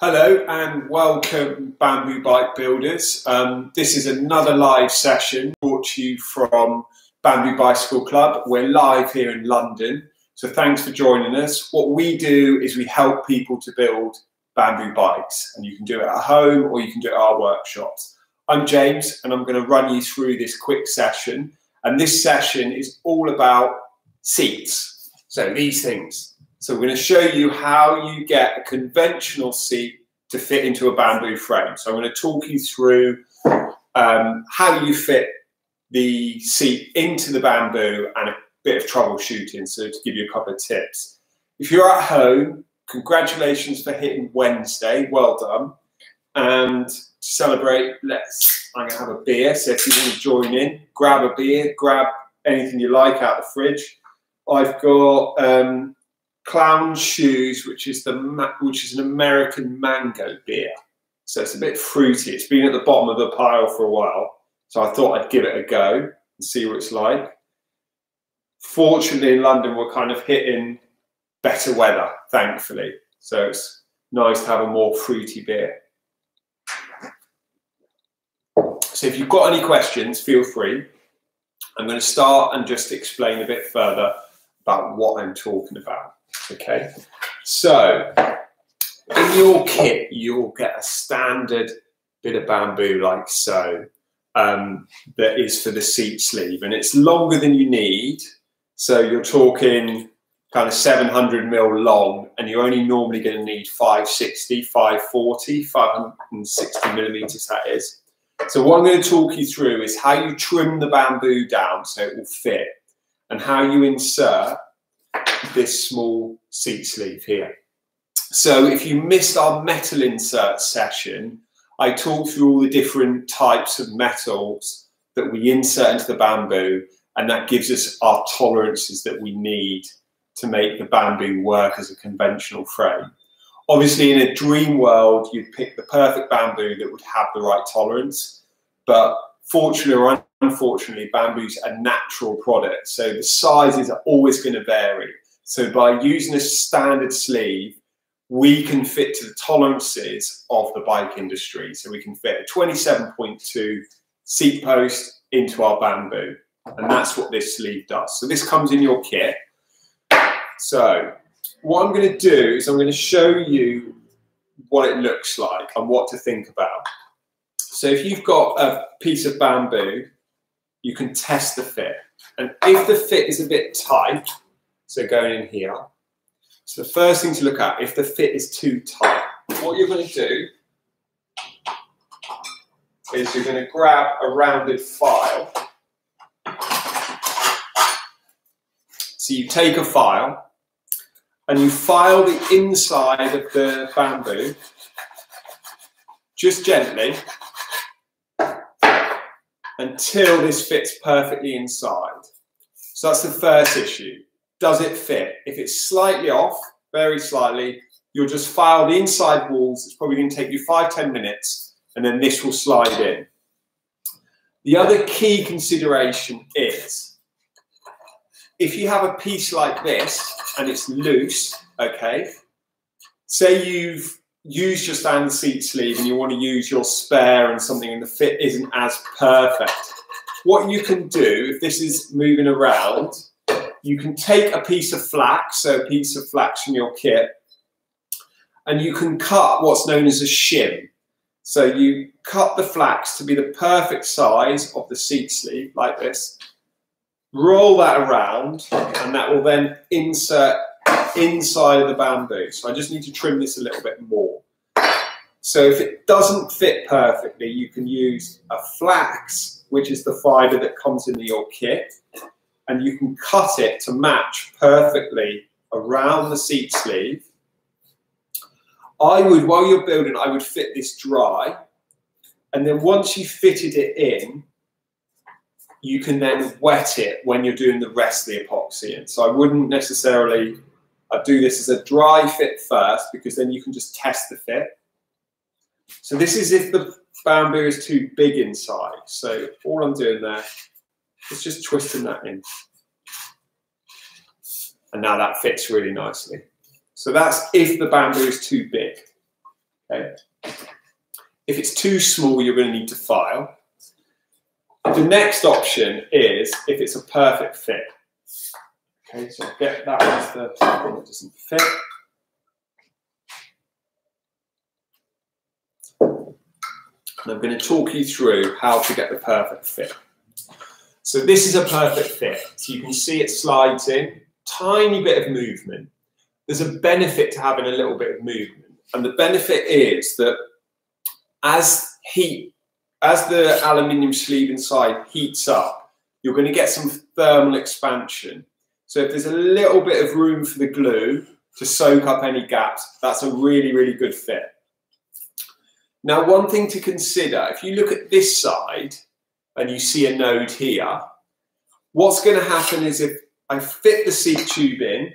Hello and welcome Bamboo Bike Builders. Um, this is another live session brought to you from Bamboo Bicycle Club. We're live here in London, so thanks for joining us. What we do is we help people to build bamboo bikes and you can do it at home or you can do it at our workshops. I'm James and I'm going to run you through this quick session and this session is all about seats. So these things. So we're going to show you how you get a conventional seat to fit into a bamboo frame. So I'm going to talk you through um, how you fit the seat into the bamboo and a bit of troubleshooting. So to give you a couple of tips. If you're at home, congratulations for hitting Wednesday. Well done. And to celebrate, let's, I'm going to have a beer. So if you want to join in, grab a beer, grab anything you like out the fridge. I've got um, Clown Shoes, which is the which is an American mango beer. So it's a bit fruity. It's been at the bottom of the pile for a while, so I thought I'd give it a go and see what it's like. Fortunately, in London, we're kind of hitting better weather, thankfully. So it's nice to have a more fruity beer. So if you've got any questions, feel free. I'm going to start and just explain a bit further about what I'm talking about. Okay, so in your kit, you'll get a standard bit of bamboo like so um, that is for the seat sleeve, and it's longer than you need. So you're talking kind of 700 mil long, and you're only normally going to need 560, 540, 560 millimeters, that is. So what I'm going to talk you through is how you trim the bamboo down so it will fit, and how you insert this small seat sleeve here. So if you missed our metal insert session, I talked through all the different types of metals that we insert into the bamboo, and that gives us our tolerances that we need to make the bamboo work as a conventional frame. Obviously, in a dream world, you'd pick the perfect bamboo that would have the right tolerance, but fortunately or unfortunately, bamboo's a natural product, so the sizes are always going to vary. So by using a standard sleeve, we can fit to the tolerances of the bike industry. So we can fit a 27.2 seat post into our bamboo. And that's what this sleeve does. So this comes in your kit. So what I'm going to do is I'm going to show you what it looks like and what to think about. So if you've got a piece of bamboo, you can test the fit. And if the fit is a bit tight, so going in here. So the first thing to look at, if the fit is too tight, what you're going to do is you're going to grab a rounded file. So you take a file and you file the inside of the bamboo just gently until this fits perfectly inside. So that's the first issue does it fit? If it's slightly off, very slightly, you'll just file the inside walls. It's probably going to take you five, 10 minutes, and then this will slide in. The other key consideration is if you have a piece like this and it's loose, okay, say you've used your standard seat sleeve and you want to use your spare and something and the fit isn't as perfect. What you can do, if this is moving around, you can take a piece of flax, so a piece of flax from your kit, and you can cut what's known as a shim. So you cut the flax to be the perfect size of the seat sleeve, like this. Roll that around, and that will then insert inside of the bamboo. So I just need to trim this a little bit more. So if it doesn't fit perfectly, you can use a flax, which is the fibre that comes into your kit, and you can cut it to match perfectly around the seat sleeve. I would, while you're building, I would fit this dry. And then once you've fitted it in, you can then wet it when you're doing the rest of the epoxy. And so I wouldn't necessarily I'd do this as a dry fit first because then you can just test the fit. So this is if the bamboo is too big inside. So all I'm doing there it's just twisting that in. And now that fits really nicely. So that's if the bamboo is too big. Okay. If it's too small, you're going to need to file. The next option is if it's a perfect fit. Okay, so I'll get that as the thing that doesn't fit. And I'm going to talk you through how to get the perfect fit. So this is a perfect fit. So you can see it slides in, tiny bit of movement. There's a benefit to having a little bit of movement. And the benefit is that as heat, as the aluminium sleeve inside heats up, you're going to get some thermal expansion. So if there's a little bit of room for the glue to soak up any gaps, that's a really, really good fit. Now, one thing to consider, if you look at this side and you see a node here, what's going to happen is if I fit the seat tube in,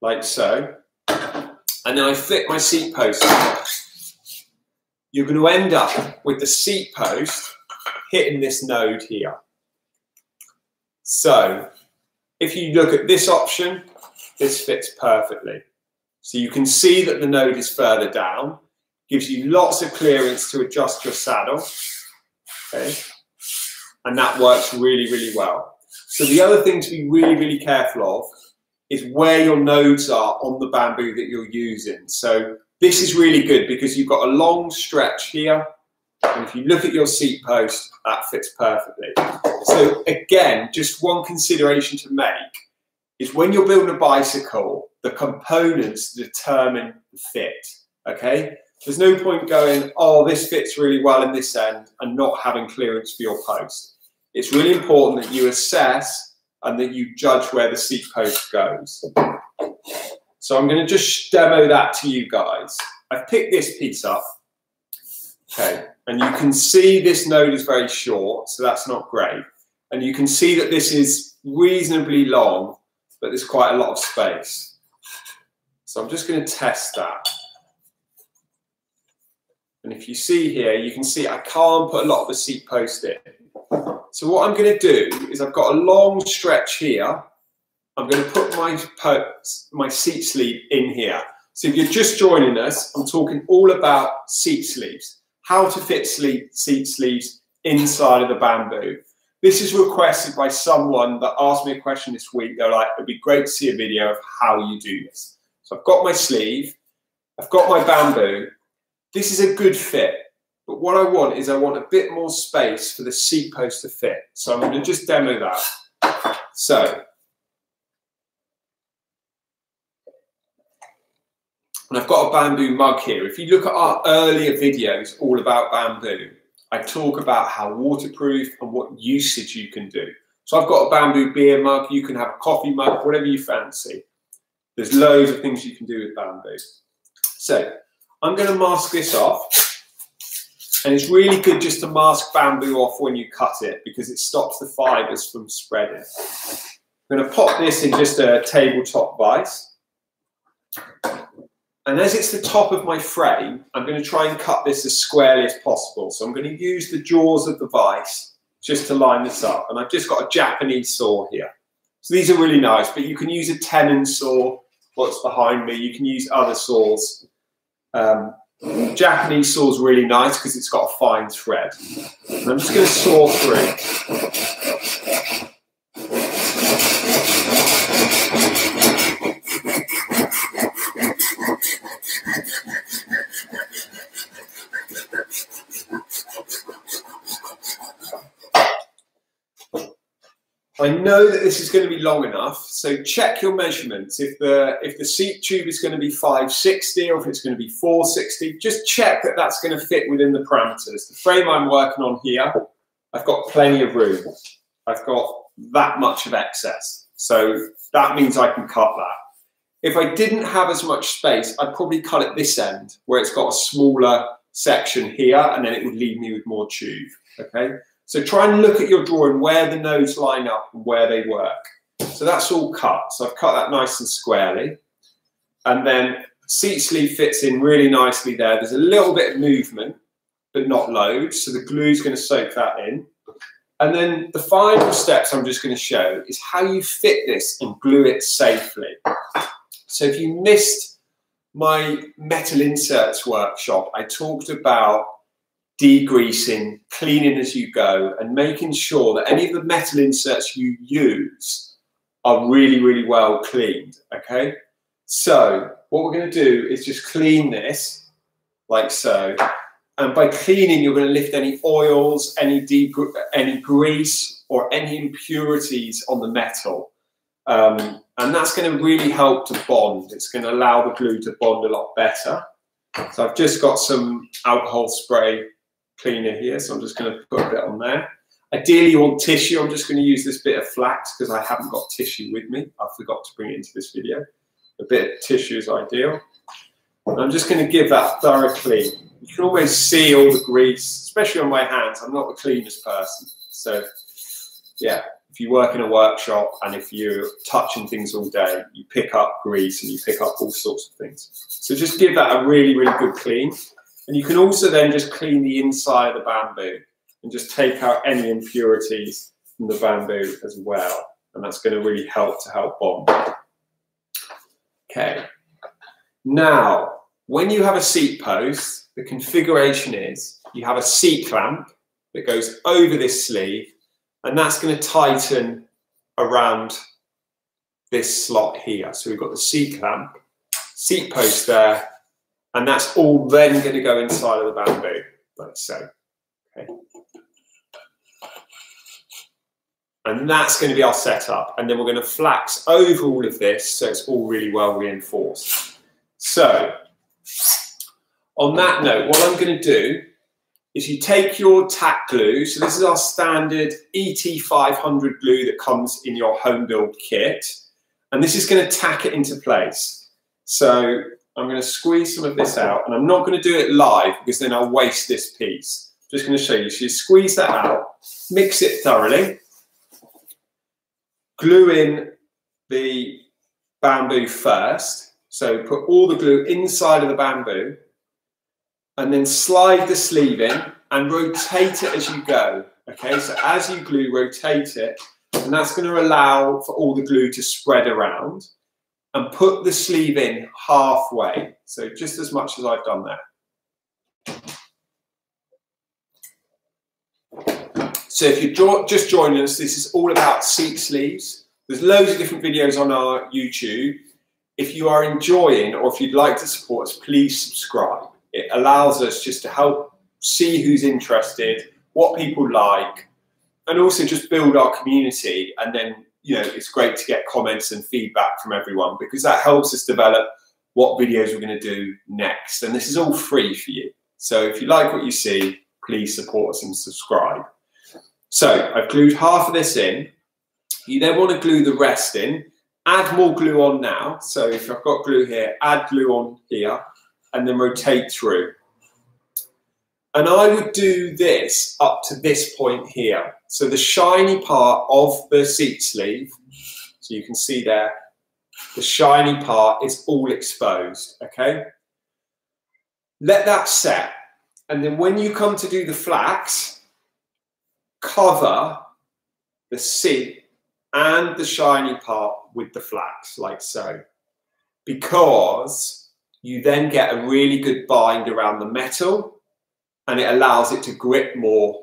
like so, and then I fit my seat post you're going to end up with the seat post hitting this node here. So if you look at this option, this fits perfectly. So you can see that the node is further down, gives you lots of clearance to adjust your saddle. Okay. And that works really, really well. So the other thing to be really, really careful of is where your nodes are on the bamboo that you're using. So this is really good because you've got a long stretch here. And if you look at your seat post, that fits perfectly. So again, just one consideration to make is when you're building a bicycle, the components determine the fit, okay? There's no point going, oh, this fits really well in this end and not having clearance for your post. It's really important that you assess and that you judge where the seat post goes. So I'm going to just demo that to you guys. I've picked this piece up. Okay, and you can see this node is very short, so that's not great. And you can see that this is reasonably long, but there's quite a lot of space. So I'm just going to test that. And if you see here, you can see I can't put a lot of the seat post in. So what I'm going to do is I've got a long stretch here I'm going to put my, my seat sleeve in here. So if you're just joining us, I'm talking all about seat sleeves, how to fit sleeve, seat sleeves inside of the bamboo. This is requested by someone that asked me a question this week. They're like, it'd be great to see a video of how you do this. So I've got my sleeve, I've got my bamboo. This is a good fit. But what I want is I want a bit more space for the seat post to fit. So I'm going to just demo that. So And I've got a bamboo mug here. If you look at our earlier videos all about bamboo, I talk about how waterproof and what usage you can do. So I've got a bamboo beer mug. You can have a coffee mug, whatever you fancy. There's loads of things you can do with bamboo. So I'm going to mask this off. And it's really good just to mask bamboo off when you cut it because it stops the fibers from spreading. I'm going to pop this in just a tabletop vise. And as it's the top of my frame, I'm going to try and cut this as squarely as possible. So I'm going to use the jaws of the vise just to line this up. And I've just got a Japanese saw here. So these are really nice, but you can use a tenon saw, what's behind me. You can use other saws. Um, Japanese saw is really nice because it's got a fine thread. And I'm just going to saw through. I know that this is going to be long enough, so check your measurements. If the if the seat tube is going to be 560 or if it's going to be 460, just check that that's going to fit within the parameters. The frame I'm working on here, I've got plenty of room. I've got that much of excess, so that means I can cut that. If I didn't have as much space, I'd probably cut it this end where it's got a smaller section here, and then it would leave me with more tube. Okay. So try and look at your drawing where the nodes line up and where they work. So that's all cut. So I've cut that nice and squarely. And then seat sleeve fits in really nicely there. There's a little bit of movement, but not loads. So the glue is going to soak that in. And then the final steps I'm just going to show is how you fit this and glue it safely. So if you missed my metal inserts workshop, I talked about degreasing, cleaning as you go, and making sure that any of the metal inserts you use are really, really well cleaned. Okay. So what we're going to do is just clean this like so. And by cleaning, you're going to lift any oils, any, any grease, or any impurities on the metal. Um, and that's going to really help to bond. It's going to allow the glue to bond a lot better. So I've just got some alcohol spray cleaner here, so I'm just going to put a bit on there. Ideally, you want tissue. I'm just going to use this bit of flax because I haven't got tissue with me. I forgot to bring it into this video. A bit of tissue is ideal. And I'm just going to give that thorough clean. You can always see all the grease, especially on my hands. I'm not the cleanest person. So, yeah, if you work in a workshop and if you're touching things all day, you pick up grease and you pick up all sorts of things. So just give that a really, really good clean. And you can also then just clean the inside of the bamboo and just take out any impurities from the bamboo as well. And that's going to really help to help bond. Okay. Now, when you have a seat post, the configuration is you have a seat clamp that goes over this sleeve and that's going to tighten around this slot here. So we've got the seat clamp, seat post there, and that's all then going to go inside of the bamboo, like so. Okay. And that's going to be our setup. And then we're going to flax over all of this so it's all really well reinforced. So on that note, what I'm going to do is you take your tack glue. So this is our standard ET500 glue that comes in your home build kit. And this is going to tack it into place. So I'm going to squeeze some of this out and I'm not going to do it live because then I'll waste this piece. I'm just going to show you. So you squeeze that out, mix it thoroughly, glue in the bamboo first. So put all the glue inside of the bamboo and then slide the sleeve in and rotate it as you go. Okay, so as you glue, rotate it, and that's going to allow for all the glue to spread around and put the sleeve in halfway. So just as much as I've done there. So if you're just joining us, this is all about seat sleeves. There's loads of different videos on our YouTube. If you are enjoying or if you'd like to support us, please subscribe. It allows us just to help see who's interested, what people like, and also just build our community. And then, you know, it's great to get comments and feedback from everyone because that helps us develop what videos we're going to do next. And this is all free for you. So if you like what you see, please support us and subscribe. So I've glued half of this in. You then want to glue the rest in. Add more glue on now. So if I've got glue here, add glue on here and then rotate through. And I would do this up to this point here. So the shiny part of the seat sleeve, so you can see there, the shiny part is all exposed, okay? Let that set. And then when you come to do the flax, cover the seat and the shiny part with the flax, like so. Because you then get a really good bind around the metal and it allows it to grip more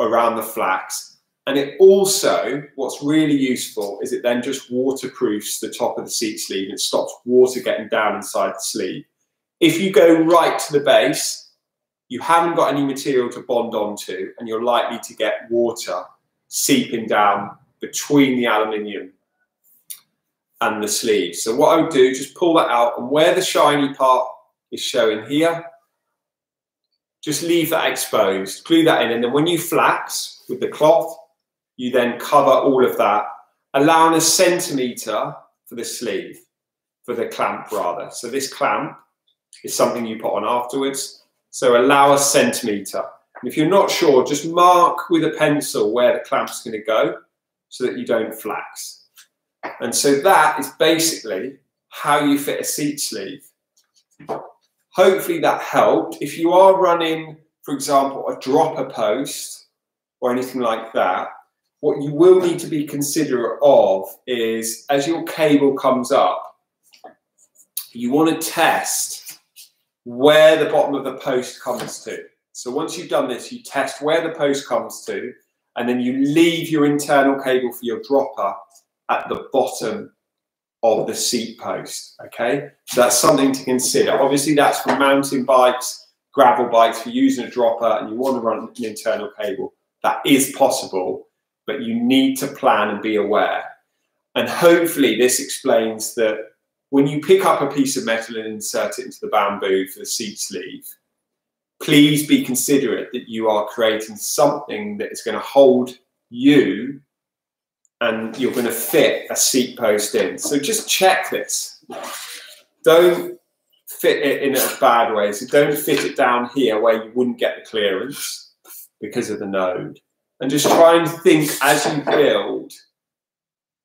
around the flax. And it also, what's really useful is it then just waterproofs the top of the seat sleeve and it stops water getting down inside the sleeve. If you go right to the base, you haven't got any material to bond onto and you're likely to get water seeping down between the aluminium and the sleeve. So what I would do, just pull that out and where the shiny part is showing here, just leave that exposed, glue that in. And then when you flax with the cloth, you then cover all of that, allowing a centimetre for the sleeve, for the clamp rather. So this clamp is something you put on afterwards. So allow a centimetre. And if you're not sure, just mark with a pencil where the clamp's going to go so that you don't flax. And so that is basically how you fit a seat sleeve. Hopefully that helped. If you are running, for example, a dropper post or anything like that, what you will need to be considerate of is as your cable comes up, you want to test where the bottom of the post comes to. So once you've done this, you test where the post comes to, and then you leave your internal cable for your dropper at the bottom of the seat post. Okay, so that's something to consider. Obviously, that's for mountain bikes, gravel bikes, for using a dropper, and you want to run an internal cable. That is possible, but you need to plan and be aware. And hopefully, this explains that when you pick up a piece of metal and insert it into the bamboo for the seat sleeve, please be considerate that you are creating something that is going to hold you and you're going to fit a seat post in. So just check this. Don't fit it in a bad way. So don't fit it down here where you wouldn't get the clearance because of the node. And just try and think as you build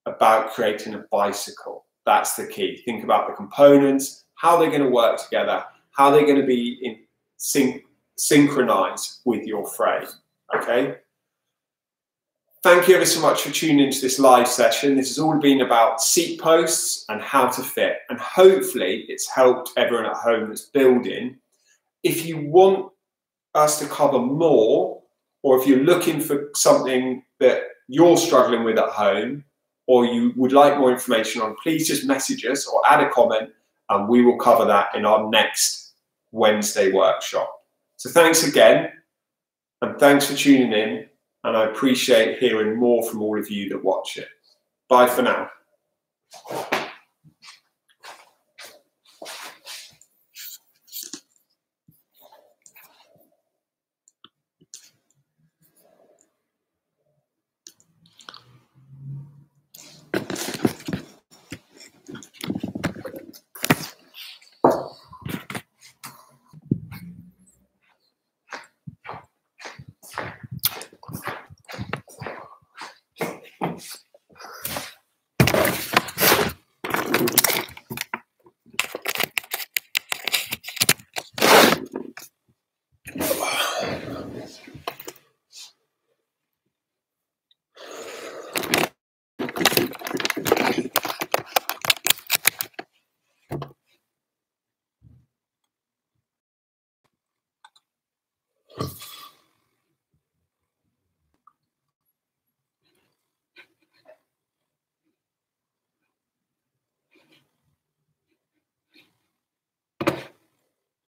about creating a bicycle. That's the key. Think about the components, how they're going to work together, how they're going to be in sync, synchronized with your frame. Okay. Thank you ever so much for tuning into this live session. This has all been about seat posts and how to fit. And hopefully it's helped everyone at home that's building. If you want us to cover more, or if you're looking for something that you're struggling with at home, or you would like more information on, please just message us or add a comment and we will cover that in our next Wednesday workshop. So thanks again and thanks for tuning in and I appreciate hearing more from all of you that watch it. Bye for now.